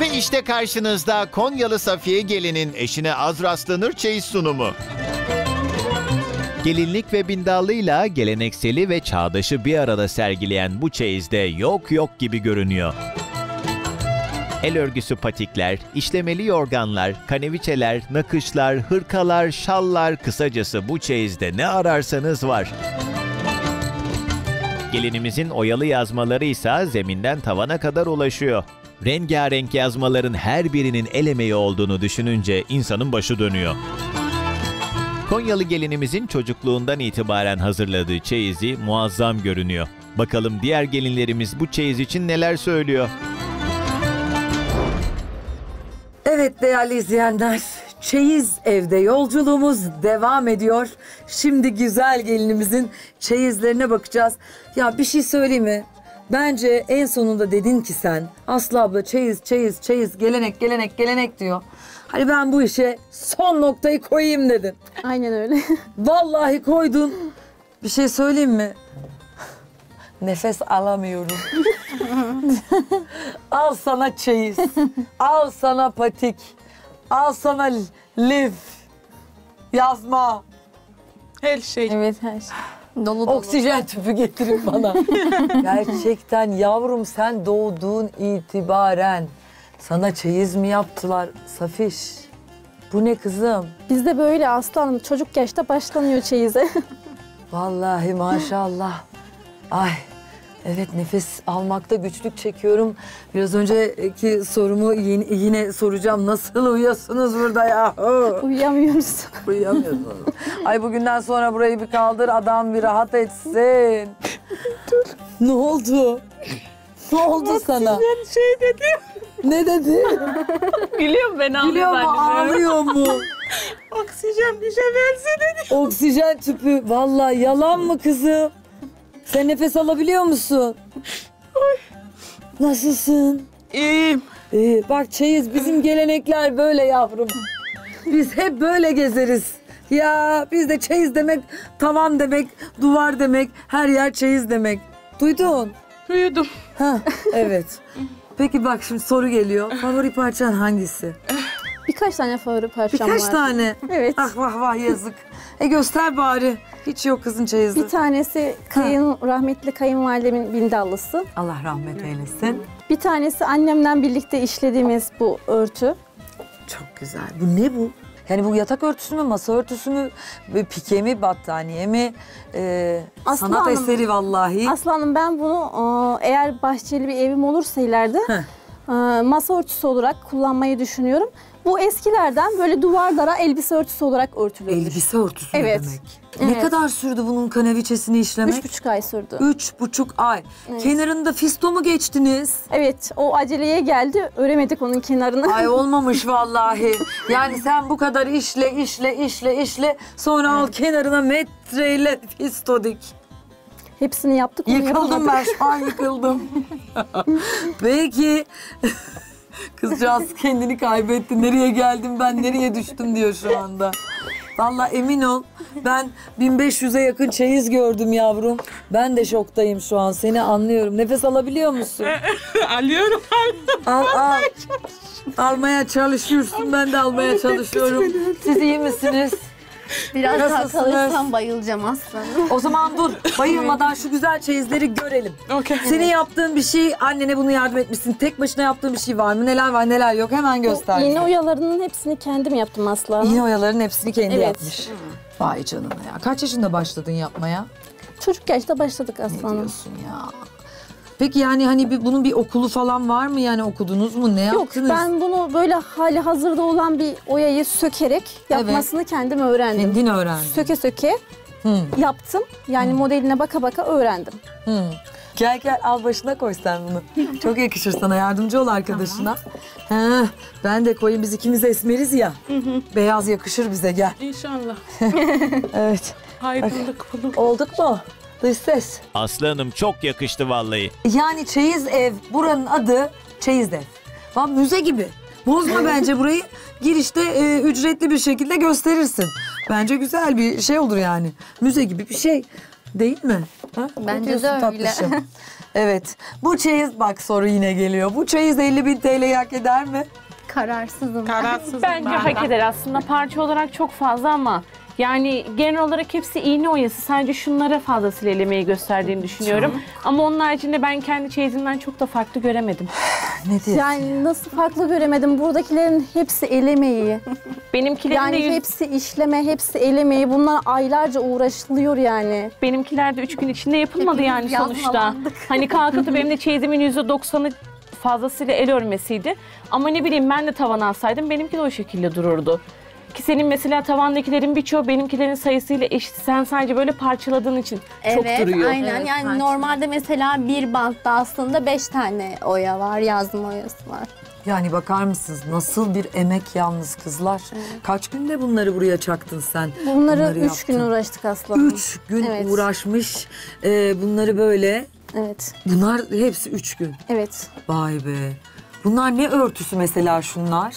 Ve işte karşınızda Konyalı Safiye Gelin'in eşine az rastlanır çeyiz sunumu. Gelinlik ve bindallıyla gelenekseli ve çağdaşı bir arada sergileyen bu çeyizde yok yok gibi görünüyor. El örgüsü patikler, işlemeli yorganlar, kaneviçeler, nakışlar, hırkalar, şallar, kısacası bu çeyizde ne ararsanız var. Gelinimizin oyalı yazmaları ise zeminden tavana kadar ulaşıyor. Rengarenk yazmaların her birinin el emeği olduğunu düşününce insanın başı dönüyor. Konyalı gelinimizin çocukluğundan itibaren hazırladığı çeyizi muazzam görünüyor. Bakalım diğer gelinlerimiz bu çeyiz için neler söylüyor? Evet değerli izleyenler, çeyiz evde yolculuğumuz devam ediyor. Şimdi güzel gelinimizin çeyizlerine bakacağız. Ya bir şey söyleyeyim mi? Bence en sonunda dedin ki sen Aslı abla çeyiz çeyiz çeyiz gelenek gelenek gelenek diyor. Hani ben bu işe son noktayı koyayım dedin. Aynen öyle. Vallahi koydun. Bir şey söyleyeyim mi? Nefes alamıyorum. al sana çeyiz. Al sana patik. Al sana lif. Yazma. Her şey. evet her şey. Dolu dolu. Oksijen tüpü getirin bana. Gerçekten yavrum sen doğduğun itibaren sana çeyiz mi yaptılar Safiş? Bu ne kızım? Bizde böyle aslanım çocuk yaşta başlanıyor çeyize. Vallahi maşallah. Ay evet nefes almakta güçlük çekiyorum. Biraz önceki sorumu yine, yine soracağım. Nasıl uyuyorsunuz burada ya? Uyuyamıyoruz. Uyuyamıyorsunuz. Ay bugünden sonra burayı bir kaldır adam bir rahat etsin. Ne oldu? Ne oldu sana? şey dedi. Ne dedi? Gülüyorum ben Biliyor mu ağlıyor mu? Oksijen bir şey verse dedi. Oksijen tüpü. Vallahi yalan mı kızım? Sen nefes alabiliyor musun? Nasılsın? İyiyim. Ee, bak çeyiz bizim gelenekler böyle yavrum. Biz hep böyle gezeriz. Ya bizde çeyiz demek tavan demek, duvar demek, her yer çeyiz demek. Duydun? Uyudum. Ha, evet. Peki bak şimdi soru geliyor. Favori parçan hangisi? Birkaç tane favori parçam Birkaç var. tane. Evet. Ah vah vah yazık. E göster bari. Hiç yok kızın çeyizde. Bir tanesi kayın, rahmetli kayınvalidemin bindallısı. Allah rahmet eylesin. Bir tanesi annemden birlikte işlediğimiz bu örtü. Çok güzel. Bu ne bu? Yani bu yatak örtüsü mü, masa örtüsü mü, pike mi, battaniye mi? Ee, Aslı sanat Hanım- eseri vallahi. Aslanım ben bunu e, eğer bahçeli bir evim olursa ileride Heh. e, masa örtüsü olarak kullanmayı düşünüyorum. Bu eskilerden böyle duvarlara elbise örtüsü olarak örtülüyor. Elbise örtüsü Evet. demek? Ne Evet. kadar sürdü bunun kaneviçesini işlemek? Üç buçuk ay sürdü. Üç buçuk ay. Kenarında fisto mu geçtiniz? Evet o aceleye geldi öremedik onun kenarını. Ay olmamış vallahi. Yani sen bu kadar işle, işle, işle, işle. Sonra al kenarına metreyle fisto dik. Hepsini yaptık Yıkıldım yapamadık. ben şu an yıkıldım. Peki. Kızcağız kendini kaybetti. Nereye geldim ben, nereye düştüm diyor şu anda. Vallahi emin ol ben 1500'e yakın çeyiz gördüm yavrum. Ben de şoktayım şu an. Seni anlıyorum. Nefes alabiliyor musun? Alıyorum. Al al. Almaya çalışıyorsun. Ben de almaya çalışıyorum. Siz iyi misiniz? Biraz daha Nasılsınız? kalırsam bayılacağım aslanım. O zaman dur. Bayılmadan şu güzel çeyizleri görelim. Okey. Senin yaptığın bir şey, annene bunu yardım etmişsin. Tek başına yaptığın bir şey var mı? Neler var, neler yok? Hemen göster. Yeni oyalarının hepsini kendim yaptım aslanım. İğne oyaların hepsini kendi Evet. yapmış. Vay canına ya. Kaç yaşında başladın yapmaya? Çocuk yaşta başladık Ne aslanım. diyorsun ya? Peki yani hani bir, bunun bir okulu falan var mı yani okudunuz mu? Ne Yok yaptınız? ben bunu böyle hali hazırda olan bir oyayı sökerek yapmasını kendim öğrendim. Kendin öğrendin. Söke söke Hı, yaptım. Yani modeline baka baka öğrendim. hı. Gel gel al başına koy sen bunu. Çok yakışır sana yardımcı ol arkadaşına. Ha, ben de koyayım biz ikimiz esmeriz ya. Beyaz yakışır bize gel. İnşallah. Evet. Aydınlık bulur. Olduk mu? Dış ses. Aslı Hanım çok yakıştı vallahi. Yani çeyiz ev. Buranın adı çeyiz ev. Lan müze gibi. Bozma bence burayı. Girişte e, ücretli bir şekilde gösterirsin. Bence güzel bir şey olur yani. Müze gibi bir şey. Değil mi? Ha? Bence de diyorsun öyle. tatlışım? Evet. Bu çeyiz bak soru yine geliyor. Bu çeyiz 50 bin TL'yi hak eder mi? Kararsızım. Kararsızım Bence ben hak de. eder aslında parça olarak çok fazla ama yani genel olarak hepsi iğne oyası. Sadece şunlara fazlasıyla elemeyi gösterdiğini düşünüyorum. Ama onun haricinde ben kendi çeyizimden çok da farklı göremedim. Ne diyorsun? Yani nasıl farklı göremedim. Buradakilerin hepsi el emeği. Benimkilerin de Yani yüz- hepsi işleme, hepsi el emeği. Bunlar aylarca uğraşılıyor yani. benimkiler de üç gün içinde yapılmadı Hepimiz yani sonuçta. yazmalandık. Hani kalkıp da benim de çeyizimin yüzde doksanı fazlasıyla el örmesiydi. Ama ne bileyim ben de tavan alsaydım benimki de o şekilde dururdu. Ki senin mesela tavandakilerin birçoğu benimkilerin sayısıyla eşit. Sen sadece böyle parçaladığın için çok Evet, duruyor. aynen. Evet, yani parça. normalde mesela bir bantta aslında beş tane oya var, yazma oyası var. Yani bakar mısınız nasıl bir emek yalnız kızlar. Kaç günde bunları buraya çaktın sen? Bunları, Bunları üç gün uğraştık aslında. Üç gün Evet. uğraşmış. Ee, bunları böyle. Evet, Bunlar hepsi üç gün. evet. Vay be. Bunlar ne örtüsü mesela şunlar?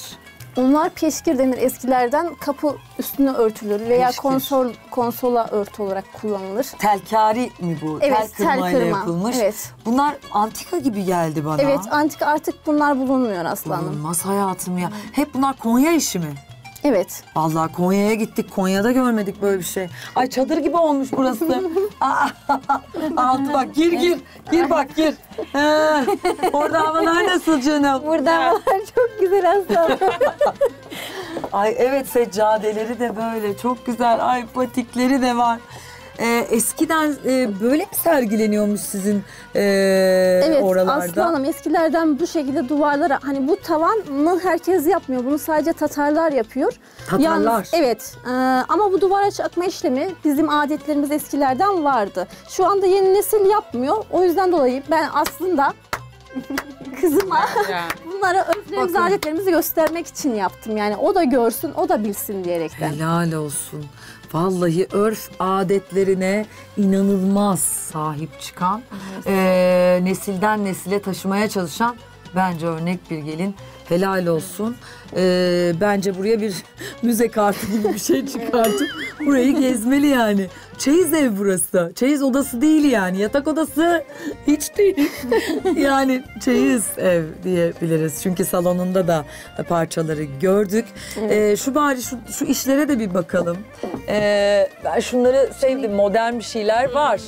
Onlar peşkir denir eskilerden. Kapı üstüne örtülür veya Peşkir. konsol konsola örtü olarak kullanılır. Telkari mi bu? Evet, tel kırma. yapılmış. Evet. Bunlar antika gibi geldi bana. Evet, antik artık bunlar bulunmuyor aslanım. Bulunmaz hayatım ya. Hep bunlar Konya işi mi? Evet. Vallahi Konya'ya gittik. Konya'da görmedik böyle bir şey. Ay çadır gibi olmuş burası. Aa, Altı bak gir gir. Gir bak gir. Ha, orada havalar nasıl canım? Burada havalar çok güzel aslanım. Ay evet seccadeleri de böyle çok güzel. Ay patikleri de var. Ee, eskiden e, böyle mi sergileniyormuş sizin e, Evet oralarda? aslanım eskilerden bu şekilde duvarlara hani bu tavanı herkes yapmıyor. Bunu sadece Tatarlar yapıyor. Tatarlar. evet e, ama bu duvara çakma işlemi bizim adetlerimiz eskilerden vardı. Şu anda yeni nesil yapmıyor. O yüzden dolayı ben aslında kızıma bunlara örflerimizi, Bakın. adetlerimizi göstermek için yaptım. Yani o da görsün, o da bilsin diyerekten. Helal olsun. Vallahi örf adetlerine inanılmaz sahip çıkan, eee, nesilden nesile taşımaya çalışan bence örnek bir gelin. Helal olsun. Eee, bence buraya bir müze kartı gibi bir şey çıkartıp burayı gezmeli yani. Çeyiz ev burası. Çeyiz odası değil yani. Yatak odası hiç değil. yani çeyiz ev diyebiliriz. Çünkü salonunda da parçaları gördük. Ee, şu bari şu, şu işlere de bir bakalım. Ee, ben şunları sevdim. Modern bir şeyler var.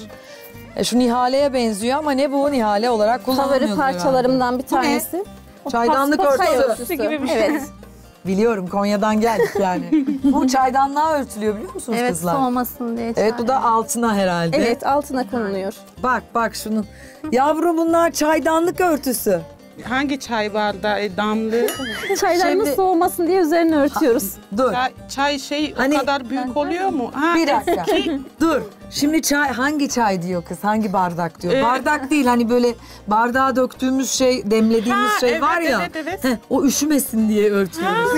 E, şu Nihale'ye benziyor ama ne bu Nihale olarak kullanılmıyor. Favori parçalarımdan bir tanesi. Çaydanlık örtüsü. gibi bir şey. Evet. Biliyorum Konya'dan geldik yani. bu çaydanlığa örtülüyor biliyor musunuz Evet, kızlar? soğumasın diye. Evet bu da altına herhalde. Evet, altına konuluyor. Bak bak şunun. Yavrum bunlar çaydanlık örtüsü. Hangi çay bardağı e, damlı? Çaylarımız Şimdi- soğumasın diye üzerine örtüyoruz. Dur. çay, çay şey Hani- o kadar büyük oluyor mu? Ha, Bir dakika. Dur. Şimdi çay hangi çay diyor kız? Hangi bardak diyor? Evet. Bardak değil hani böyle bardağa döktüğümüz şey, demlediğimiz Ha, şey evet, var ya. evet, evet. Heh, o üşümesin diye örtüyoruz.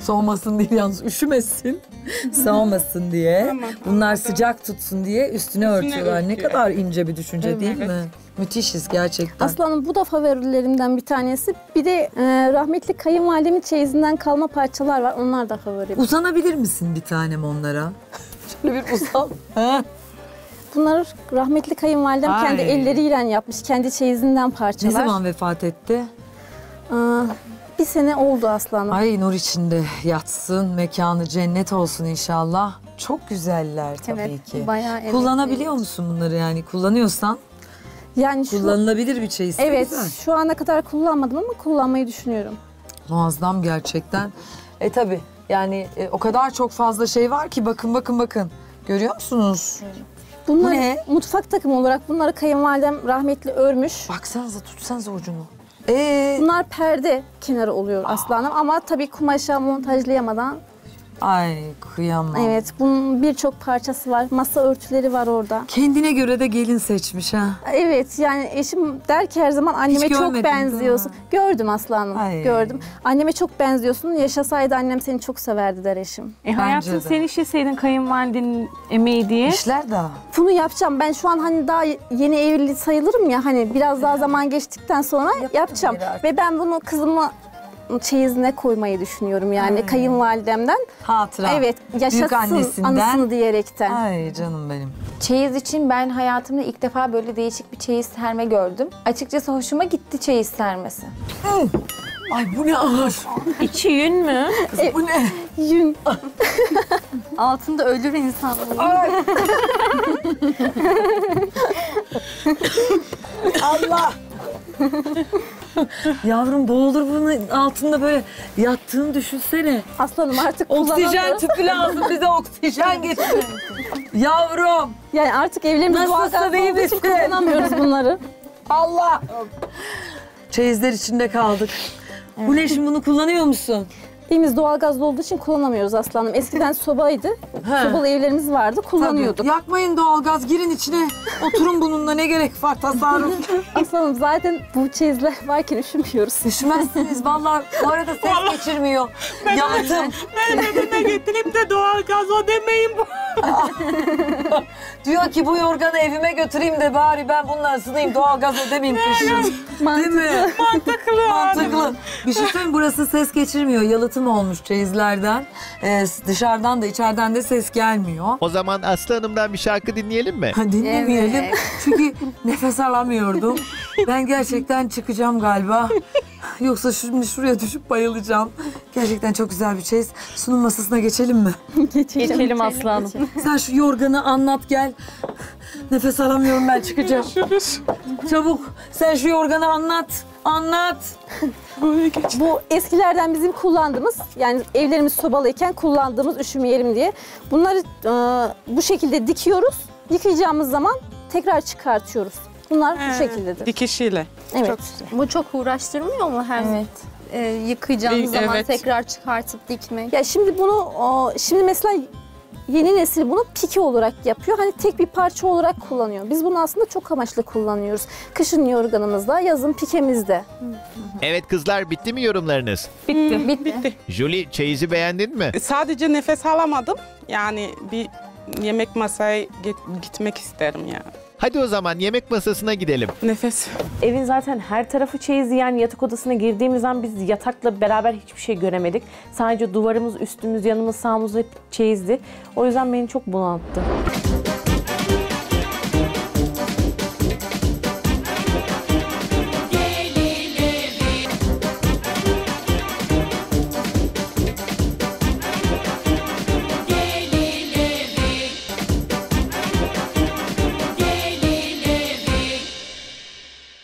Soğumasın diye yalnız üşümesin. Soğumasın diye. Tamam, Bunlar anladım. sıcak tutsun diye üstüne, örtüyorlar. Ne örtüyor. kadar ince bir düşünce değil Evet. mi? Müthişiz gerçekten. Aslanım bu da favorilerimden bir tanesi. Bir de e, rahmetli kayınvalidemin çeyizinden kalma parçalar var. Onlar da favorim. Uzanabilir misin bir tanem onlara? Şöyle bir uzan. Ha? Bunlar rahmetli kayınvalidem Ay. kendi elleriyle yapmış. Kendi çeyizinden Ne parçalar. zaman vefat etti? Aa, bir sene oldu aslanım. Ay nur içinde yatsın, mekanı cennet olsun inşallah. Çok güzeller tabii Evet, ki. bayağı emek Kullanabiliyor veriyoruz. musun bunları yani? Kullanıyorsan Yani şu, kullanılabilir bir çeyiz. evet Güzel. şu ana kadar kullanmadım ama kullanmayı düşünüyorum. Muazzam gerçekten. E tabii yani e, o kadar çok fazla şey var ki bakın bakın bakın. Görüyor musunuz? Bunlar ne? mutfak takımı olarak bunları kayınvalidem rahmetli örmüş. Baksanıza tutsanıza ucunu. Ee, Bunlar perde kenarı oluyor aslanım ama tabii kumaşa montajlayamadan. Ay kıyamam. Evet bunun birçok parçası var. Masa örtüleri var orada. Kendine göre de gelin seçmiş ha. Evet yani eşim der ki her zaman anneme çok benziyorsun. Gördüm aslanım Ay. gördüm. Anneme çok benziyorsun. Yaşasaydı annem seni çok severdi der eşim. E hayatım sen işleseydin kayınvalidenin emeği diye. İşler daha. Bunu yapacağım. Ben şu an hani daha yeni evli sayılırım ya hani biraz daha zaman geçtikten sonra yapacağım. merak Ve ben bunu kızıma çeyizine koymayı düşünüyorum yani kayınvalidemden. Hatıra. Evet yaşasın anısını diyerekten. Ay canım benim. Çeyiz için ben hayatımda ilk defa böyle değişik bir çeyiz serme gördüm. Açıkçası hoşuma gitti çeyiz sermesi. Ay bu ne ağır. İçi yün mü? Bu ne? Yün. Altında ölür insan. Allah. Yavrum boğulur bunun altında böyle yattığını düşünsene. Aslanım artık Oksijen tüpü lazım bize oksijen getirin. Yavrum Yani artık evlerimiz Nasılsın, doğalgaz iyi olduğu için misin? kullanamıyoruz bunları. Allah. Çeyizler içinde kaldık. Bu ne şimdi bunu kullanıyor musun? Evimiz doğalgazlı olduğu için kullanamıyoruz aslanım. Eskiden sobaydı. He. Sobalı evlerimiz vardı. Kullanıyorduk. Tabii. Yakmayın doğalgaz girin içine. Oturun bununla ne gerek var tasarruf. Aslanım zaten bu çeyizler varken üşümüyoruz. Üşümezsiniz vallahi. Bu arada ses geçirmiyor. Yalıtım. Ben evime getirip de doğalgaz o demeyin bu. Diyor ki bu yorganı evime götüreyim de bari ben bununla ısınayım doğalgaz ödemeyeyim kışın. Değil mi? Mantıklı. Mantıklı. Bir şey söyleyeyim burası ses geçirmiyor. Yalıtım olmuş çeyizlerden. Ee, dışarıdan da içeriden de ses gelmiyor. O zaman Aslı Hanım'dan bir şarkı dinleyelim mi? Ha, dinlemeyelim. Evet. Çünkü nefes alamıyordum. Ben gerçekten çıkacağım galiba. Yoksa şimdi şuraya düşüp bayılacağım. Gerçekten çok güzel bir çeyiz. Sunum masasına geçelim mi? Geçelim aslanım. Sen şu yorganı anlat gel. Nefes alamıyorum ben çıkacağım. Çabuk sen şu yorganı anlat. Anlat. Bu eskilerden bizim kullandığımız yani evlerimiz sobalıyken kullandığımız üşümeyelim diye. Bunları e, bu şekilde dikiyoruz. Yıkayacağımız zaman tekrar çıkartıyoruz. Bunlar bu şekildedir. Dikişiyle. Evet. Çok Bu çok uğraştırmıyor mu her Evet. E, yıkayacağımız Evet. zaman tekrar çıkartıp dikmek? Ya şimdi bunu o, şimdi mesela yeni nesil bunu pike olarak yapıyor. Hani tek bir parça olarak kullanıyor. Biz bunu aslında çok amaçlı kullanıyoruz. Kışın yorganımızda, yazın pikemizde. Evet kızlar bitti mi yorumlarınız? Bitti. bitti. Julie çeyizi beğendin mi? Sadece nefes alamadım. Yani bir yemek masaya git- gitmek isterim ya. Hadi o zaman yemek masasına gidelim. Nefes. Evin zaten her tarafı çeyizli yani yatak odasına girdiğimiz an biz yatakla beraber hiçbir şey göremedik. Sadece duvarımız, üstümüz, yanımız, sağımız hep çeyizdi. O yüzden beni çok bunalttı.